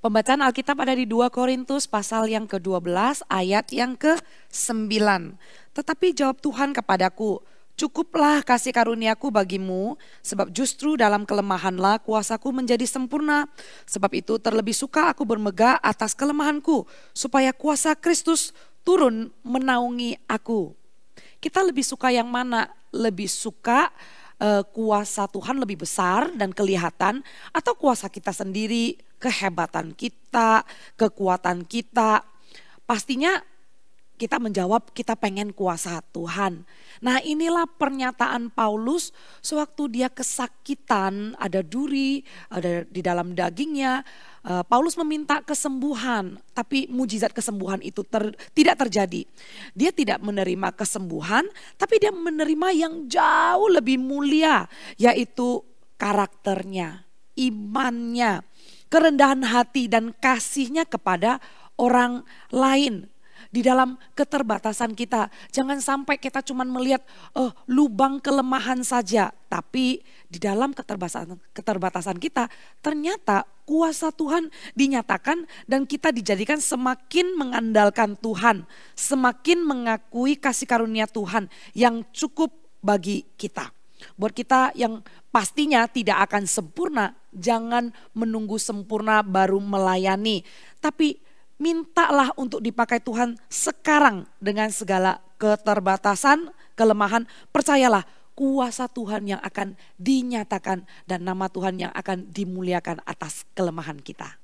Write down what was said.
Pembacaan Alkitab ada di 2 Korintus pasal yang ke-12 ayat yang ke-9. Tetapi jawab Tuhan kepadaku, Cukuplah kasih karuniaku bagimu, sebab justru dalam kelemahanlah kuasaku menjadi sempurna. Sebab itu terlebih suka aku bermegah atas kelemahanku, supaya kuasa Kristus turun menaungi aku. Kita lebih suka yang mana? Lebih suka uh, kuasa Tuhan lebih besar dan kelihatan, atau kuasa kita sendiri, kehebatan kita, kekuatan kita. Pastinya kita menjawab kita pengen kuasa Tuhan. Nah inilah pernyataan Paulus sewaktu dia kesakitan, ada duri, ada di dalam dagingnya. Uh, Paulus meminta kesembuhan, tapi mujizat kesembuhan itu ter, tidak terjadi. Dia tidak menerima kesembuhan, tapi dia menerima yang jauh lebih mulia, yaitu karakternya, imannya, kerendahan hati dan kasihnya kepada orang lain di dalam keterbatasan kita. Jangan sampai kita cuma melihat uh, lubang kelemahan saja, tapi di dalam keterbatasan keterbatasan kita ternyata kuasa Tuhan dinyatakan dan kita dijadikan semakin mengandalkan Tuhan, semakin mengakui kasih karunia Tuhan yang cukup bagi kita. Buat kita yang pastinya tidak akan sempurna, jangan menunggu sempurna baru melayani, tapi mintalah untuk dipakai Tuhan sekarang dengan segala keterbatasan, kelemahan. Percayalah kuasa Tuhan yang akan dinyatakan dan nama Tuhan yang akan dimuliakan atas kelemahan kita.